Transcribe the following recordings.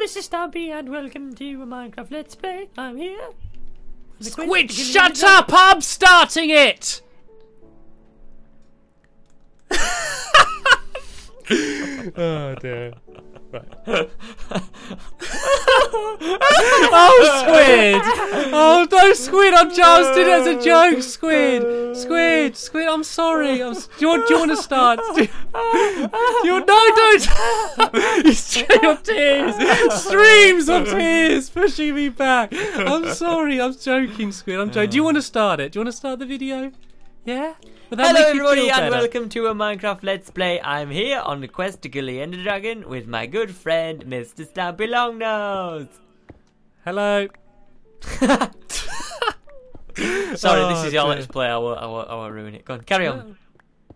this is Stampy, and welcome to a Minecraft Let's Play. I'm here. The Squid, shut of the- up! I'm starting it! oh dear. Right. oh, Squid! Oh, no, Squid! I'm just did it as a joke, Squid! Squid! Squid, I'm sorry. I'm, do, you want, do you want to start? Do, do you, no, don't! you your tears! Streams of tears pushing me back! I'm sorry, I'm joking, Squid. I'm joking. Do you want to start it? Do you want to start the video? Yeah? Hello everybody and welcome to a Minecraft Let's Play. I'm here on the quest to kill the Ender Dragon with my good friend Mr. Stampy Longnose. Hello. Sorry, Oh, this is your. Let's Play. I won't, I won't, I won't ruin it. Go on, carry on.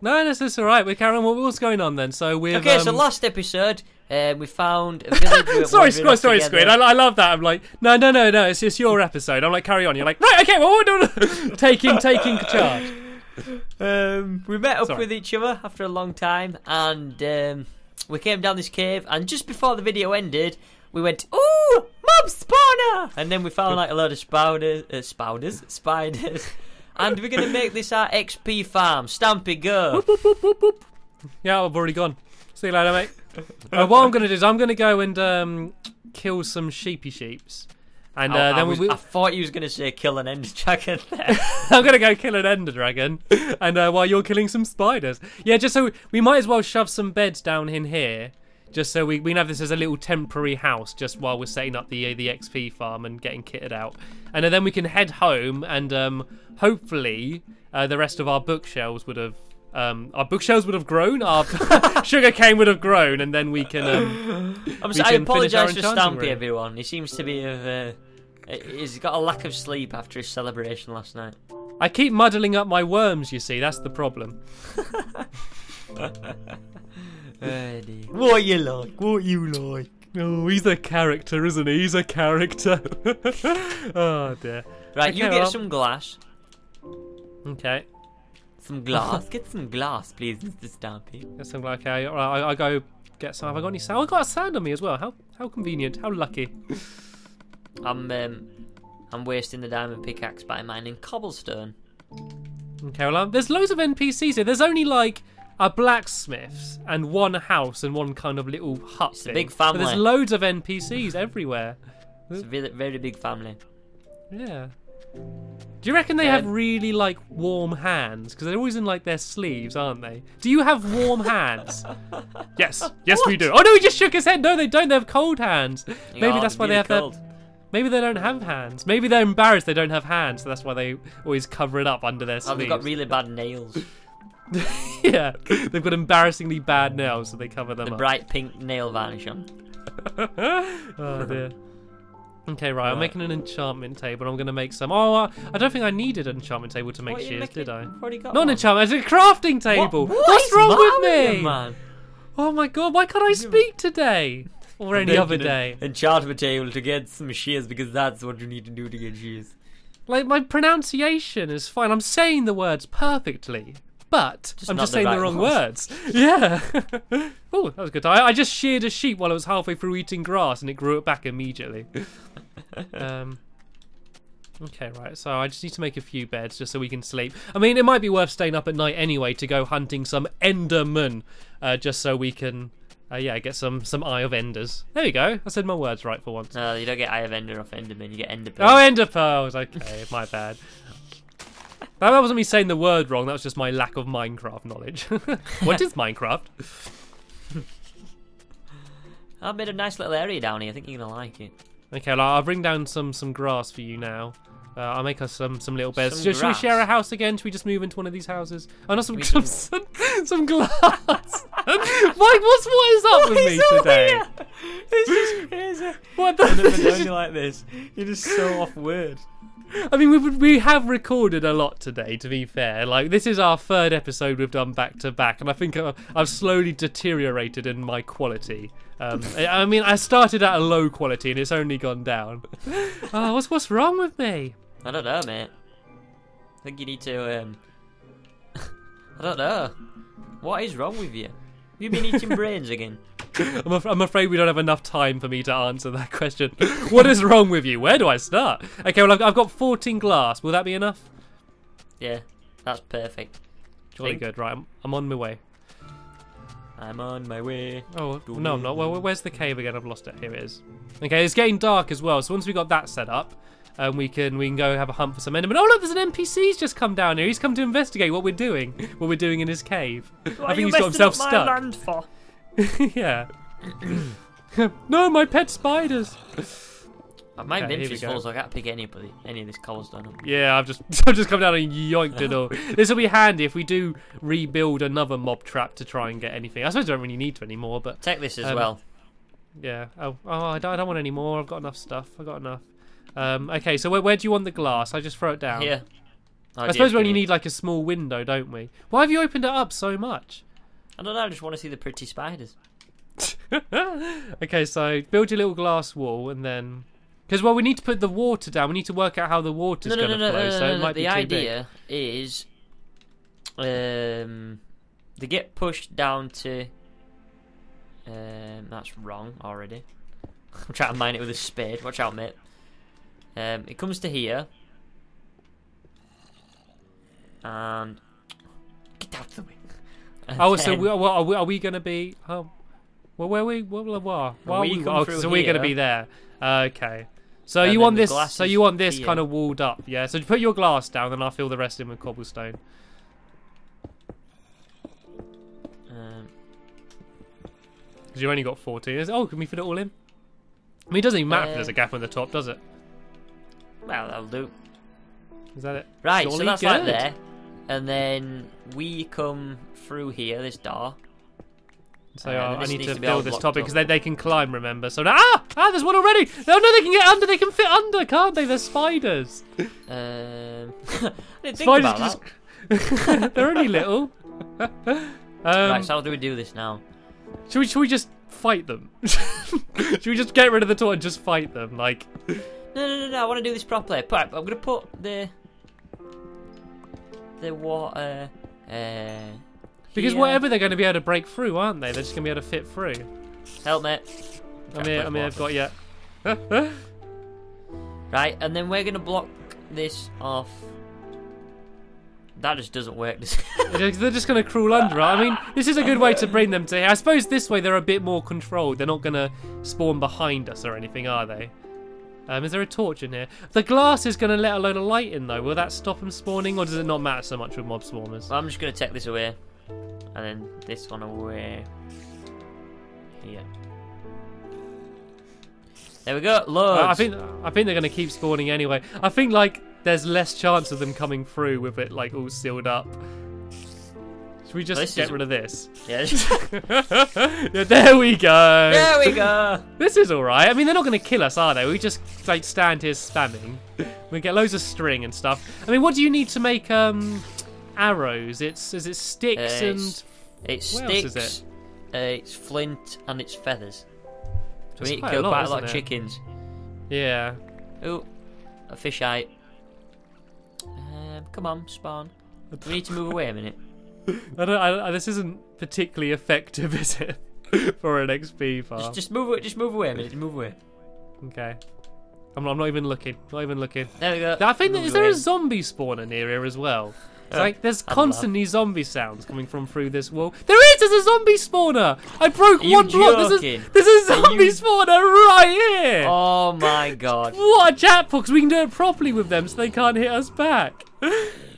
No, this is all right. We're carrying on. What, going on then? So we've Okay, so um, last episode uh, we found a village. Sorry, Squid. Sorry. Squid. I, I love that. I'm like, no, no, no, no. It's just your episode. I'm like, carry on. You're like, right, okay, well, no, no. taking, taking charge. Um, we met up Sorry. with each other after a long time, and um, we came down this cave. And just before the video ended, we went, "Ooh, mob spawner!" And then we found like a load of spiders, uh, spiders, spiders. And we're gonna make this our XP farm. Stampy, go! Boop, boop, boop. Yeah, I've already gone. See you later, mate. uh, what I'm going to do is I'm going to go and um, kill some sheepy sheeps. And uh, I, I then was- we, I thought you was gonna say kill an end dragon. There. I'm gonna go kill an ender dragon, and uh, while you're killing some spiders, yeah, just so we might as well shove some beds down in here, just so we, we can have this as a little temporary house, just while we're setting up the uh, the XP farm and getting kitted out, and then we can head home, and um, hopefully uh, the rest of our bookshelves would have. Um, our bookshelves would have grown, our sugar cane would have grown, and then we can. Um, I'm We so, I can finish apologise for Stampy, room. everyone. He seems to be of. Uh, he's got a lack of sleep after his celebration last night. I keep muddling up my worms. You see, that's the problem. What you like? What you like? Oh, he's a character, isn't he? He's a character. oh dear. Right, you get well- some glass. Okay. Some glass. get some glass, please, Mr. Stampy. Guess I'm like, okay. All right, I, I go get some. Have I got any sand? Oh, I got a sand on me as well. How how convenient. How lucky. I'm um, I'm wasting the diamond pickaxe by mining cobblestone. Okay. Well, um, there's loads of NPCs here. There's only like a blacksmith's and one house and one kind of little hut. It's a thing. big But there's loads of NPCs everywhere. It's a very, very big family. Yeah. Do you reckon they have Um, really like warm hands? Because they're always in like their sleeves, aren't they? Do you have warm hands? yes, yes we do. Oh no, he just shook his head. No, they don't. They have cold hands. Maybe that's why they have cold. their. Maybe they don't have hands. Maybe they're embarrassed they don't have hands, so that's why they always cover it up under their sleeves. Oh, they've got really bad nails. yeah, they've got embarrassingly bad nails, so they cover them the up. bright pink nail varnish on. oh dear. Okay, right. I'm making an enchantment table. I'm going to make some. Oh, uh, I don't think I needed an enchantment table to make shears, did I? you've already got Not an enchantment. It's a crafting table. What- what What's wrong with me? you? Oh my god! Why can't I speak today or any other day? Enchantment table to get some shears because that's what you need to do to get shears. Like my pronunciation is fine. I'm saying the words perfectly, but Just I'm just the saying the wrong ones. words. Yeah. oh, that was good. I, I just sheared a sheep while I was halfway through eating grass, and it grew it back immediately. um. Okay, right. So I just need to make a few beds just so we can sleep. I mean, it might be worth staying up at night anyway to go hunting some Enderman, uh, just so we can, uh, yeah, I get some some Eye of Enders. There you go. I said my words right for once. No, you don't get Eye of Ender off Enderman, you get Ender Oh, Ender pearls. Okay, my bad. That wasn't me saying the word wrong. That was just my lack of Minecraft knowledge. what is Minecraft? I've made a nice little area down here. I think you're gonna like it. Okay, well, I'll bring down some some grass for you now. Uh, I'll make us some some little beds. Should, should we share a house again? Should we just move into one of these houses? Oh, no, some some, some, some glass. Mike, what's what is up with me today? It's just crazy. What the? I've never known you like this. You're just so off word. I mean, we we have recorded a lot today. To be fair, like this is our third episode we've done back to back, and I think I've, I've slowly deteriorated in my quality. Um, I, I mean, I started at a low quality, and it's only gone down. Oh, what's what's wrong with me? I don't know, mate. I think you need to. um... I don't know. What is wrong with you? Have you been eating brains again? I'm, af- I'm afraid we don't have enough time for me to answer that question. what is wrong with you? Where do I start? Okay, well, I've, I've got 14 glass. Will that be enough? Yeah, that's perfect. Jolly Think. good. Right, I'm, I'm on my way. I'm on my way. Oh, no, I'm not. Well, where's the cave again? I've lost it. Here it is. Okay, it's getting dark as well. So once we got that set up, um, we can we can go have a hunt for some endermen. Oh look, there's an NPC's just come down here. He's come to investigate what we're doing, what we're doing in his cave. I think he's got himself stuck. for? yeah. no, my pet spiders. My Okay, here we inventory's go. full, so I can't pick anybody, any of this cobblestone up. Yeah, I've just I've just come down and yoinked it all. This will be handy if we do rebuild another mob trap to try and get anything. I suppose I don't really need to anymore, but Take this as Um, well. yeah. Oh, oh I, don't, I don't want any more. I've got enough stuff. I've got enough. Um, okay, so where, where do you want the glass? I just throw it down. Oh, I suppose we only need like a small window, don't we? Why have you opened it up so much? I don't know, I just want to see the pretty spiders. okay, so build your little glass wall and then. Because, well, we need to put the water down. We need to work out how the water's No, no, going to no, flow, so it might The be too idea is, um, they get pushed down to. Um, that's wrong already. I'm trying to mine it with a spade. Watch out, mate. Um, it comes to here, and get out of the way. And Oh, so we, are we, are we going to be. Oh, well, where we. Where, where, where, we we? Oh, so we're going to be there. Okay. So And you want this? So you want this here. kind of walled up, yeah? So you put your glass down, and I'll fill the rest in with cobblestone. Um, Because you only got 14. Oh, can we fit it all in? I mean, it doesn't even matter if Uh, there's a gap on the top, does it? Well, that'll do. Is that it? Right, so Jolly that's like there, and then we come through here, this door. So Uh, uh, I need to to fill this topic because they, they can climb, remember? So now, ah, ah, there's one already. No, no, they can get under. They can fit under, can't they? They're spiders. Um, I didn't think spiders about just. They're only little. um, right, so how do we do this now? should we? Should we just fight them? should we just get rid of the toy and just fight them? Like, No. I want to do this properly. Right, I'm gonna put the the water. Uh, because here. whatever they're going to be able to break through, aren't they? They're just going to be able to fit through. Help me. I mean, I mean, I've got you. Right, and then we're gonna block this off. That just doesn't work. does? They're just going to crawl under. I mean, this is a good way to bring them to here. I suppose this way they're a bit more controlled. They're not going to spawn behind us or anything, are they? Um, is there a torch in here? The glass is going to let a load of light in, though. Will that stop them spawning, or does it not matter so much with mob spawners? I'm just gonna take this away, and then this one away. Here. There we go. Loads. Uh, I think I think they're going to keep spawning anyway. I think like there's less chance of them coming through with it like all sealed up. Should we just This get is- rid of this? Yeah. yeah, there we go. there we go. This is alright. I mean, they're not going to kill us, are they? We just like stand here spamming. We get loads of string and stuff. I mean, what do you need to make um arrows? It's is it sticks Uh, and it's- It's What else sticks. is Uh, it's flint and it's feathers. So we need to quite a kill lot, quite a lot of it? chickens. yeah. Oh, a fish eye. Um, come on, spawn. We need to move away a minute. I don't. I, this isn't particularly effective, is it, for an XP farm? Just, just move it. Just move away a minute. Just move away. Okay. I'm not, I'm not even looking. Not even looking. There we go. I think Move is there a zombie spawner near here as well? It's Uh, like there's constantly zombie sounds coming from through this wall. There is. There's a zombie spawner. I broke one block. There's a, there's a zombie you- spawner right here. Oh my god. What a jackpot! 'cause we can do it properly with them, so they can't hit us back.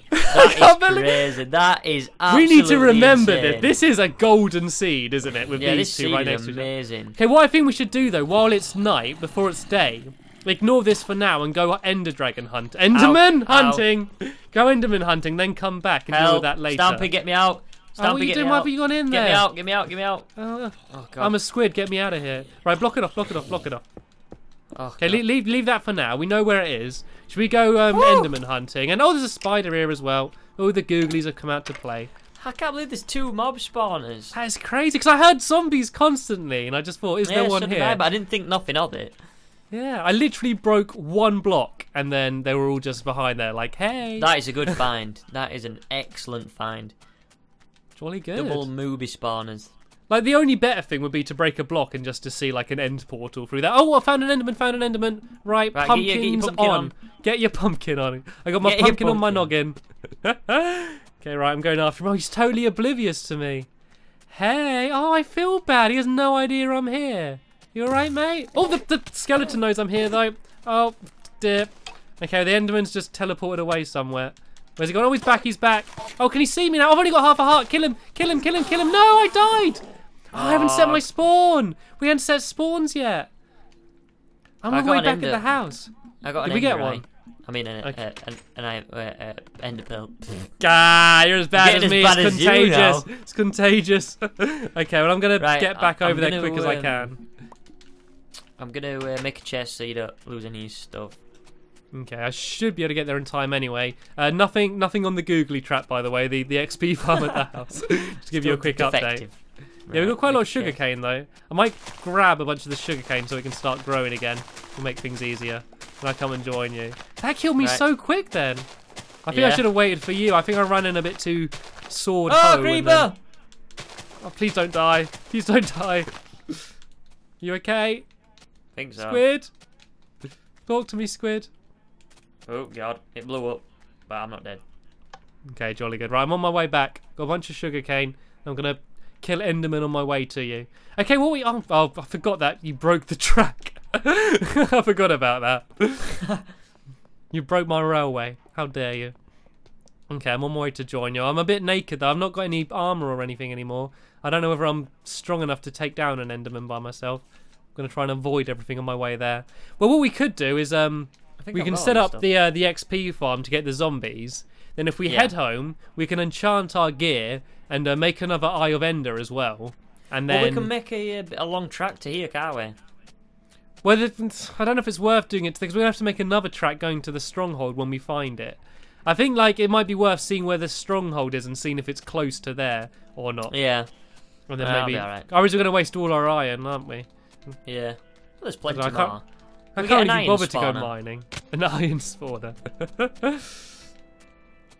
That is crazy. That is we need to remember insane. that this is a golden seed, isn't it? With Yeah, these two right next to each other. amazing. Okay, what I think we should do though, while it's night, before it's day, ignore this for now and go Ender Dragon hunt. Enderman Ow, ow. hunting! Go Enderman hunting, then come back and deal Help! with that later. Stampy, get me out. Oh, Stampy, what are you get doing? me Why out. have you gone in Get there? me out. Get me out. Get me out. Oh, Oh god. I'm a squid, get me out of here. Right, block it off, block it off, block it off. Oh, Okay, leave, leave, leave that for now. We know where it is. Should we go um, Enderman hunting? And oh, there's a spider here as well. Oh, the googlies have come out to play. I can't believe there's two mob spawners. That's crazy because I heard zombies constantly, and I just thought, is yeah, there one so here? I, but I didn't think nothing of it. Yeah, I literally broke one block, and then they were all just behind there, like, hey, That is a good find. That is an excellent find. jolly good. Double mooby spawners. Like the only better thing would be to break a block and just to see like an end portal through that. Oh, I found an enderman. Found an enderman. Right, Right, get pumpkins your- get your pumpkin on. on. Get your pumpkin on. I got my Get your pumpkin, on my noggin. okay, right. I'm going after him. Oh, he's totally oblivious to me. Hey, oh, I feel bad. He has no idea I'm here. You alright, mate? Oh, the, the skeleton knows I'm here, though. Oh, dear. Okay, the Enderman's just teleported away somewhere. Where's he gone? Oh, he's back, he's back. Oh, can he see me now? I've only got half a heart. Kill him, kill him, kill him, kill him. No, I died. Oh, I haven't set my spawn. We haven't set spawns yet. I'm I got my way back at the house. I got Did we get one? I mean, an, Okay. uh, an, an, uh, uh, ender pearl. Ah, you're as bad as me. bad it's as you contagious. It's contagious. okay, well, I'm gonna get back I'm over there gonna, quick as I um, can. I'm gonna uh, make a chest so you don't lose any stuff. Okay, I should be able to get there in time anyway. Uh, nothing, nothing on the googly trap, by the way. The the XP farm at the house. Just to give you a Still quick update. Yeah, we've got quite a lot of make sugar chest. cane though. I might grab a bunch of the sugar cane so we can start growing again. We'll make things easier. And I come and join you. That killed me Right. so quick then. I think I should have waited for you. I think I ran in a bit too sword ah, Oh, creeper! Oh, please don't die. Please don't die. You okay? think so. Squid? Talk to me, Squid. Oh god, it blew up, but I'm not dead. Okay, jolly good. Right, I'm on my way back. Got a bunch of sugar cane. I'm gonna kill Enderman on my way to you. Okay, what we? Oh, oh I forgot that you broke the track. I forgot about that. you broke my railway. How dare you? Okay, I'm on my way to join you. I'm a bit naked though. I've not got any armor or anything anymore. I don't know whether I'm strong enough to take down an Enderman by myself. I'm gonna try and avoid everything on my way there. Well, what we could do is um, we I've can set up this the uh, the XP farm to get the zombies. Then if we Yeah. head home, we can enchant our gear and uh, make another Eye of Ender as well. And stuff. Well, then, we can make a, a long track to here, can't we? well, I don't know if it's worth doing it because we're gonna have to make another track going to the stronghold when we find it. I think like it might be worth seeing where the stronghold is and seeing if it's close to there or not. Yeah, And then That'll maybe, otherwise we're gonna waste all our iron, aren't we? yeah. Well, there's plenty I can't- more. I We can't get an even bother to go mining. An iron spawner.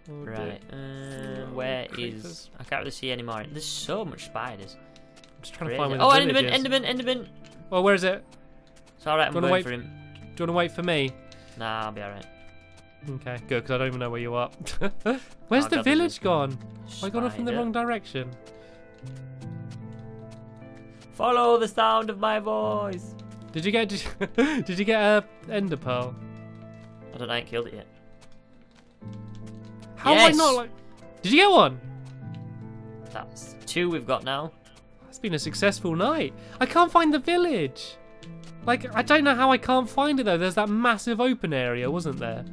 Oh. Right, um, where is? creepers. I can't really see any more. There's so much spiders. I'm just trying to find where the Oh, Enderman, is. Enderman, Enderman. Well, where is it? It's alright, I'm you going wait for him. Do you want to wait for me? Nah, I'll be alright. Okay, good, because I don't even know where you are. Where's Oh, the God, village gone? Have I gone off in the wrong direction? Follow the sound of my voice. Did you get? Did you get a ender pearl? I don't know, I ain't killed it yet. How am I not like? Did you get one? That's two we've got now. It's been a successful night. I can't find the village. Like I don't know how I can't find it though. There's that massive open area, wasn't there?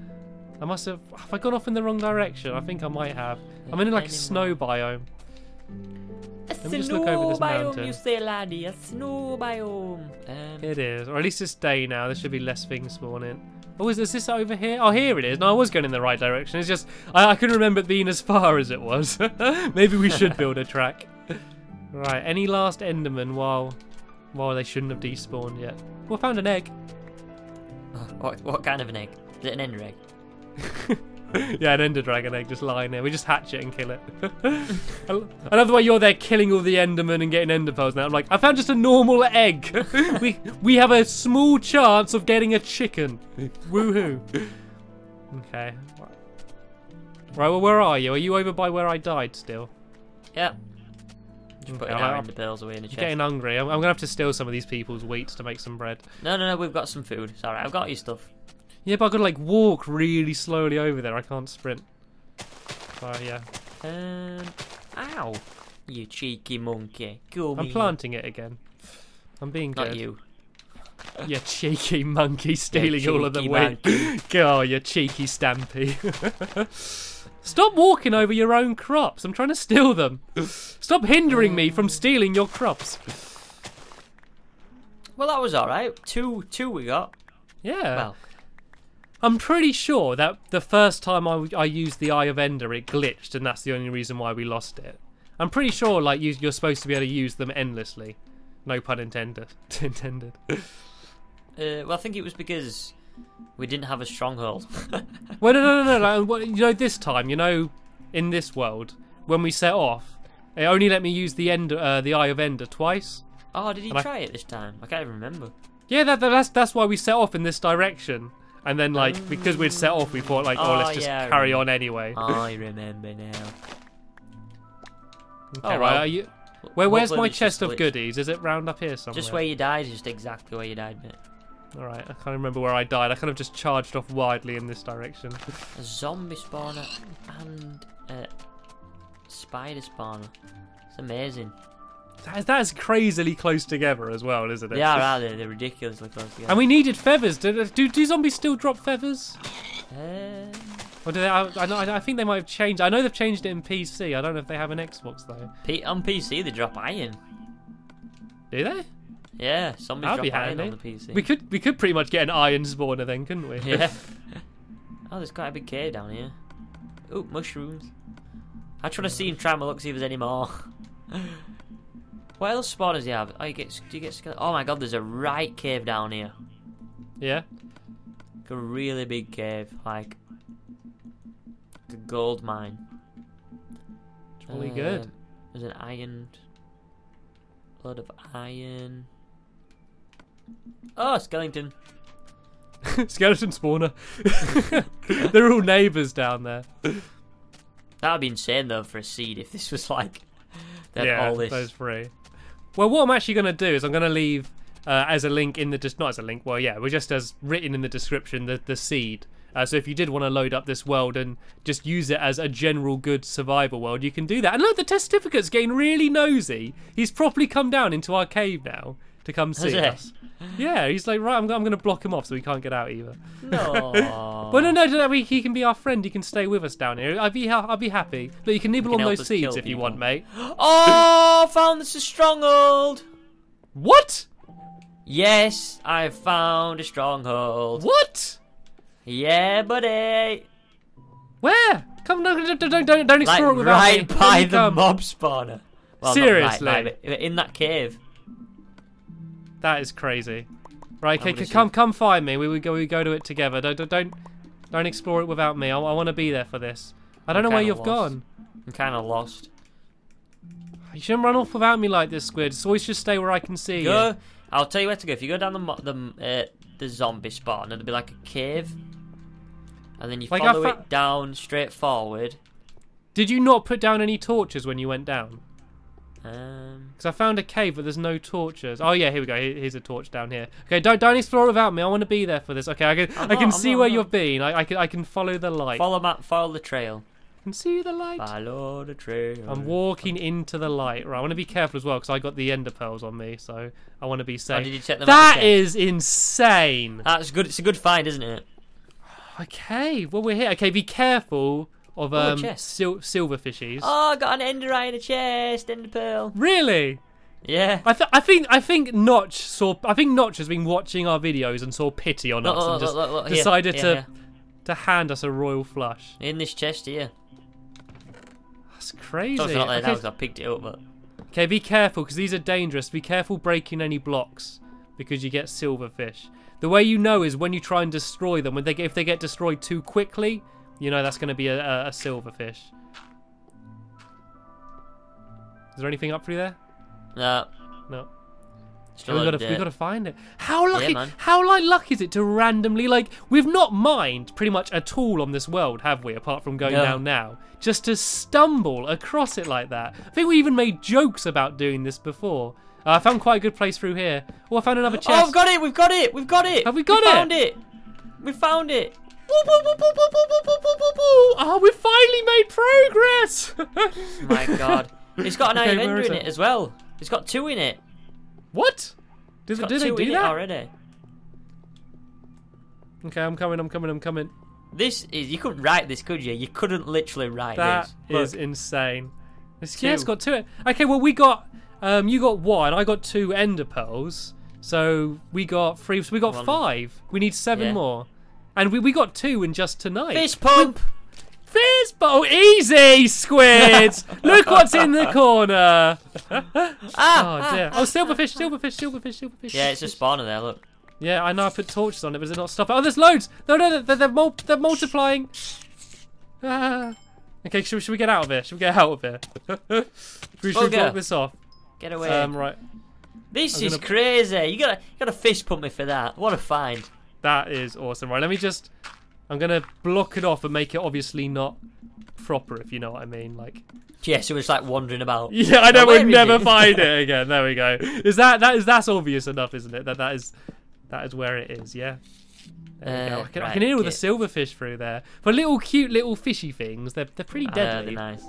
I must have. Have I gone off in the wrong direction? I think I might have. I'm in like a snow biome. A me just look over this biome, mountain. you say, laddie. A snow biome. Um, It is, or at least it's day now. There should be less things spawning. Oh, is, is this over here? Oh, here it is. No, I was going in the right direction. It's just I, I couldn't remember it being as far as it was. Maybe we should build a track. Right. Any last Enderman while while they shouldn't have despawned yet? Well, found an egg. what, what kind of an egg? Is it an ender egg? yeah, an Ender Dragon egg just lying there. We just hatch it and kill it. I love the way you're there killing all the Endermen and getting Ender pearls now. I'm like, I found just a normal egg. we we have a small chance of getting a chicken. Woohoo. okay. Right, well, where are you? Are you over by where I died still? Yep. Just putting Okay, our I'm- pearls away in the chest. getting hungry. I'm, I'm gonna have to steal some of these people's wheat to make some bread. No, no, no, we've got some food. It's alright, I've got your stuff. Yeah, but I've got to like walk really slowly over there. I can't sprint. So yeah, Um, ow. You cheeky monkey. Go I'm planting it again. I'm being good. Not you. You cheeky monkey stealing all of the cheeky wheat. Go, you cheeky stampy. Stop walking over your own crops. I'm trying to steal them. Stop hindering me from stealing your crops. Well, that was alright. Two, two we got. Yeah. Well, I'm pretty sure that the first time I, I used the Eye of Ender, it glitched, and that's the only reason why we lost it. I'm pretty sure, like, you, you're supposed to be able to use them endlessly. No pun intended. intended. uh, well, I think it was because we didn't have a stronghold. Well, no, no, no, no. Like, you know, this time, you know, in this world, when we set off, It only let me use the end, uh, the Eye of Ender twice. Oh, did he And I- try it this time? I can't even remember. Yeah, that, that- that's that's why we set off in this direction. And then like because we'd set off, we thought like, oh, Oh, let's just yeah, carry on anyway. I remember now. Okay, oh, right, well. are you? Where, where's my chest of goodies? Is it round up here somewhere? Just where you died is just exactly where you died, mate. All right, I can't remember where I died. I kind of just charged off widely in this direction. A zombie spawner and a spider spawner. It's amazing. That is, that is crazily close together as well, isn't it? They are, are they? They're ridiculously close together. And we needed feathers. Do, do, do zombies still drop feathers? Um, Or do they? I, I, I think they might have changed. I know they've changed it in PC. I don't know if they have an Xbox though. P- on PC, they drop iron. Do they? Yeah, zombies That'd drop iron handy. on the PC. We could we could pretty much get an iron spawner then, couldn't we? Yeah. oh, there's quite a big cave down here. Ooh, mushrooms. I try to see and try luck see if there's any more. what else spawners do you have? Oh, you get do you get Oh my god, there's a right cave down here. yeah. Like a really big cave, like a gold mine. Jolly good. Um, There's an iron. a lot of iron. Oh, skeleton. Skeleton spawner. They're all neighbours down there. That would be insane though for a seed if this was like yeah, all this. those three. Well, what I'm actually going to do is I'm going to leave uh, as a link in the just not as a link. Well, yeah, we're just as written in the description the the seed. Uh, so if you did want to load up this world and just use it as a general good survival world, you can do that. And look, the testificate's getting really nosy. He's properly come down into our cave now to come see he? us. Yeah, he's like, right, I'm, I'm going to block him off so he can't get out either. No. Well, no, no, no, we- he can be our friend. He can stay with us down here. I'd be, ha- I'd be happy. Look, you can nibble can on those seeds if you want, mate. Oh, found this a stronghold. What? Yes, I found a stronghold. What? Yeah, buddy. Where? Come, no, don't, don't, don't, don't Like explore it without right me. by the come. mob spawner. Well, not Seriously? right, right, in that cave. That is crazy. Right, okay, come, come find me. We would go, we go to it together. Don't, don't, don't, explore it without me. I, I want to be there for this. I don't know where you've lost. gone. I'm kind of lost. You shouldn't run off without me like this, Squid. It's always just stay where I can see you. Go. I'll tell you where to go. If you go down the the uh, the zombie spawn, it'll be like a cave, and then you Like, follow it down straight forward. Did you not put down any torches when you went down? Um, Because I found a cave, but there's no torches. Oh yeah, here we go. Here's a torch down here. Okay, don't don't explore without me. I want to be there for this. Okay, I can I'm I can not, see not, where you've been. I, I can I can follow the light. follow ma- follow the trail. I can see the light. Follow the trail. I'm walking into the light. Right, I want to be careful as well because I got the ender pearls on me, so I want to be Oh, safe. did you check them that is insane. That's good. It's a good find, isn't it? Okay, well we're here. Okay, be careful of Oh, um sil- silver fishies. Oh, I got an ender eye in a chest, ender pearl. Really? Yeah. I, th- I think I think Notch saw. I think Notch has been watching our videos and saw pity on Look, us look, and just look, decided here, to here. to hand us a royal flush. in this chest here. That's crazy. It's not Okay, I picked it up, but okay, be careful because these are dangerous. Be careful breaking any blocks because you get silverfish. The way you know is when you try and destroy them. When they get, if they get destroyed too quickly, you know that's going to be a, a, a silverfish. Is there anything up through there? no. No. Still we gotta, we gotta find it. How lucky? man. how like luck is it to randomly like? We've not mined pretty much at all on this world, have we? Apart from going No. down now, just to stumble across it like that. I think we even made jokes about doing this before. Uh, I found quite a good place through here. Oh, I found another chest. Oh, I've got it. We've got it. We've got it. Have we got it? Found it. We found it. Oh, we've finally made progress. My God. It's got an Okay, in it? it as well. It's got two in it. what? Did, It's got did two they do in it that? already. Okay, I'm coming. I'm coming. I'm coming. This is you couldn't write this, could you? You couldn't literally write That this. is Look, insane. Two. yeah, it's got two. Okay, well we got um you got one, I got two ender pearls. So we got three so we got One. five. We need seven Yeah. more. And we, we got two in just tonight. fist pump. Fist bump. Easy, squid. Look what's in the corner. Ah, Oh dear. Oh, silverfish, silverfish, silverfish, silverfish. Yeah, it's a spawner there. Look. Yeah, I know. I put torches on it, but it's not stopping. Oh, there's loads. No, no, they're, they're, mul- they're multiplying. Ah. Okay, should, should we get out of here? Should we get out of here? should we, should we block this off? Get away. Um, right. this I'm is gonna- crazy. You gotta, you gotta fist pump me for that. What a find. That is awesome. Right, let me just. I'm gonna block it off and make it obviously not proper, if you know what I mean. Like, Yeah, so it's like wandering about. yeah, I know we'll never find it again. There we go. Is that that is that's obvious enough, isn't it? That that is that is where it is. Yeah. There we go. Uh, I can, I can hear all the silverfish through there. For little cute little fishy things, they're they're pretty Uh, deadly. they're nice.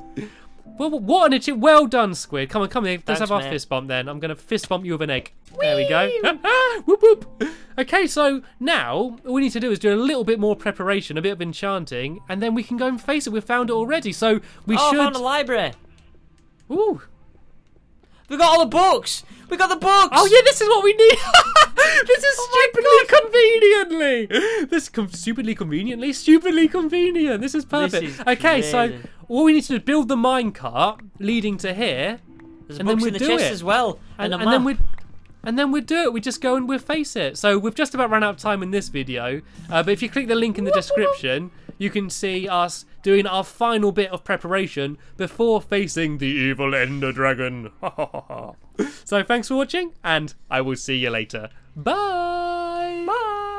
Well, what an achievement! Well done, Squid. Come on, come here. Let's Thanks, have our mate. fist bump then. I'm gonna fist bump you with an egg. There we go. whoop whoop. Okay, so now all we need to do is do a little bit more preparation, a bit of enchanting, and then we can go and face it. We've found it already, so we oh, should. found a library. Ooh. We got all the books. We got the books. Oh yeah, this is what we need. this is Oh stupidly conveniently. This com- stupidly conveniently, stupidly convenient. This is perfect. is okay, so all we need to do is build the minecart leading to here, There's and then we the do chest it. as well, and, and, and then we and then we do it. We just go and we face it. So we've just about run out of time in this video, uh, but if you click the link in the description, you can see us doing our final bit of preparation before facing the evil Ender Dragon. so thanks for watching, and I will see you later. Bye! Bye!